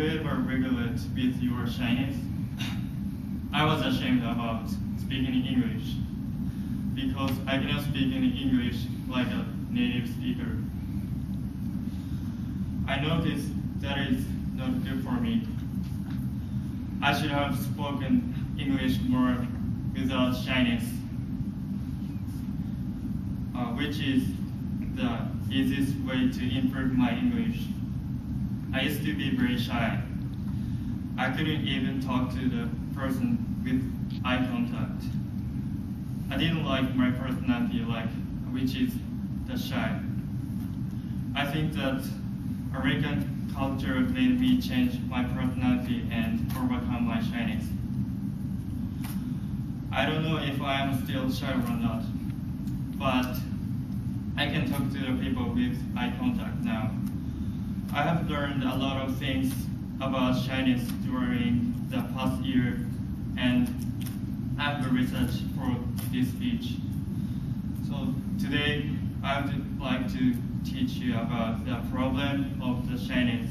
ever regulate with your Chinese? I was ashamed about speaking English because I cannot speak in English like a native speaker. I noticed that is not good for me. I should have spoken English more without Chinese, uh, which is the easiest way to improve my English. I used to be very shy. I couldn't even talk to the person with eye contact. I didn't like my personality like, which is the shy. I think that American culture made me change my personality and overcome my shyness. I don't know if I am still shy or not, but I can talk to the people with eye contact now. I have learned a lot of things about shyness during the past year and I have research for this speech. So today I would like to teach you about the problem of the shyness,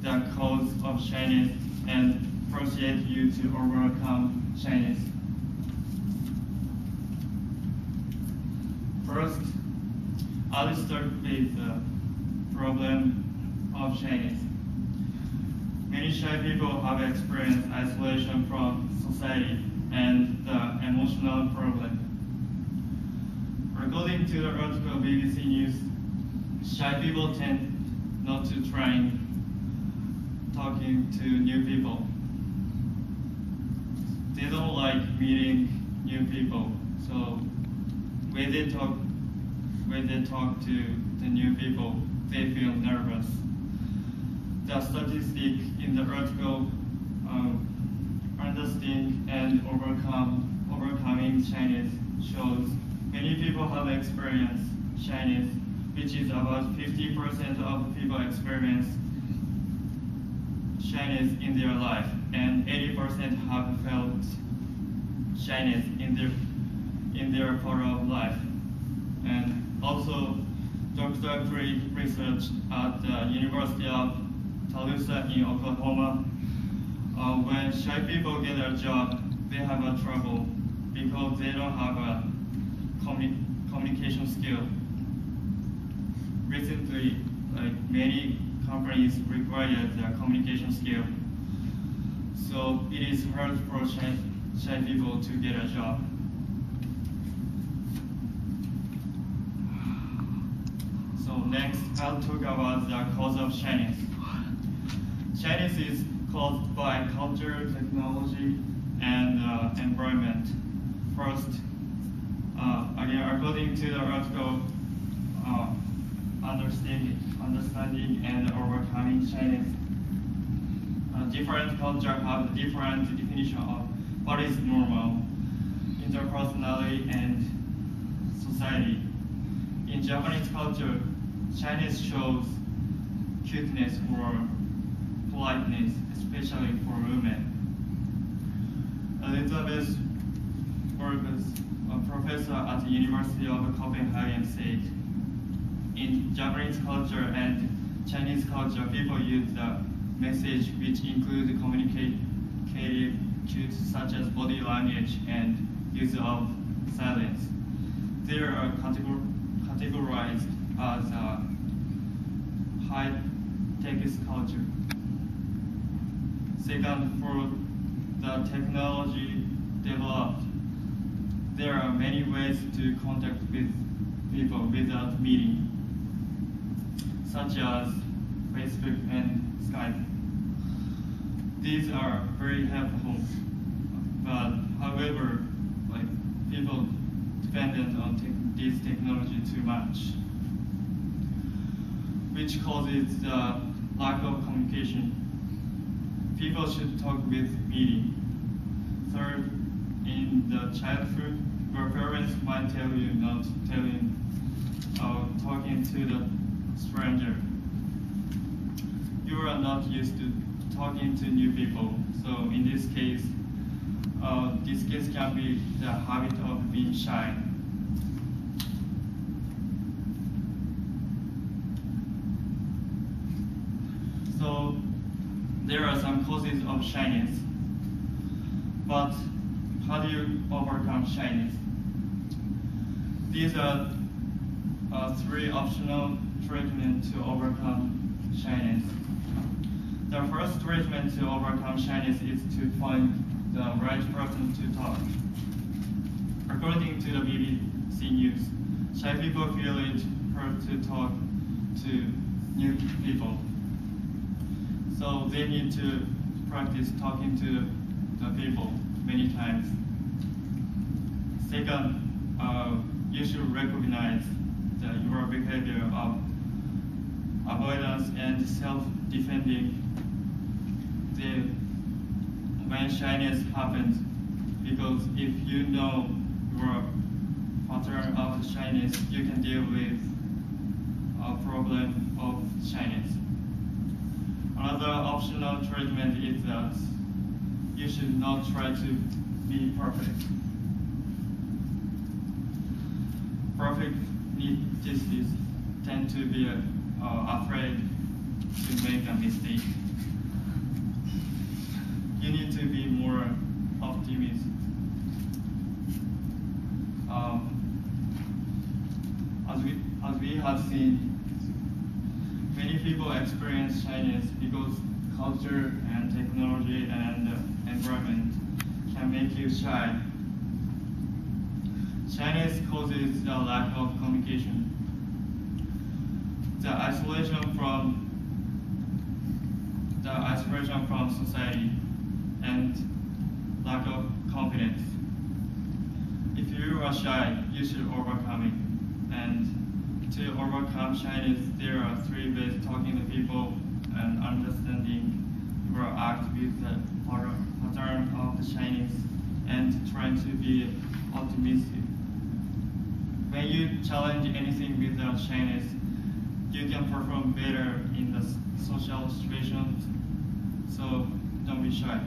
the cause of shyness, and persuade you to overcome shyness. First, I'll start with the problem of shyness. Many shy people have experienced isolation from society and the emotional problem. According to the article BBC News, shy people tend not to try talking to new people. They don't like meeting new people, so when they talk, when they talk to the new people, they feel nervous. The statistic in the article um, understanding and overcome overcoming shyness shows many people have experienced shyness, which is about 50% of people experience shyness in their life, and 80% have felt shyness in their in their part of life. And also, Craig research at the University of Tulsa in Oklahoma. Uh, when shy people get a job, they have a trouble because they don't have a communi communication skill. Recently, like many companies require the communication skill. So it is hard for shy, shy people to get a job. So next, I'll talk about the cause of shyness. Shyness is caused by culture, technology, and uh, environment. First, uh, again, according to the article, uh, understanding, understanding and overcoming shyness. Uh, different cultures have different definition of what is normal, interpersonality, and society. In Japanese culture, shyness shows cuteness or politeness, especially for women. Elizabeth Burgess, a professor at the University of Copenhagen, said, in Japanese culture and Chinese culture, people use the message which include communicative cues such as body language and use of silence. They are categor categorized as a high text culture. Second, for the technology developed, there are many ways to contact with people without meeting, such as Facebook and Skype. These are very helpful, but however, like people dependent on te this technology too much, which causes the lack of communication. People should talk with meeting. Third, in the childhood, your parents might tell you not telling, uh, talking to the stranger. You are not used to talking to new people, so in this case, uh, this case can be the habit of being shy. So causes of shyness. But how do you overcome shyness? These are uh, three optional treatments to overcome shyness. The first treatment to overcome shyness is to find the right person to talk. According to the BBC News, shy people feel it hard to talk to new people. So they need to practice talking to the people many times. Second, uh, you should recognize the, your behavior of avoidance and self-defending when shyness happens. Because if you know your pattern of shyness, you can deal with a problem of shyness. Optional treatment is that you should not try to be perfect. Perfect narcissists tend to be uh, afraid to make a mistake. You need to be more optimistic. Um, as we as we have seen, people experience Chinese because culture and technology and uh, environment can make you shy. Shyness causes the lack of communication. The isolation from the isolation from society and lack of confidence. If you are shy, you should overcome it. And to overcome shyness, there are three ways talking to people and understanding your act with the pattern of the shyness and trying to be optimistic. When you challenge anything with the shyness, you can perform better in the social situations. So don't be shy.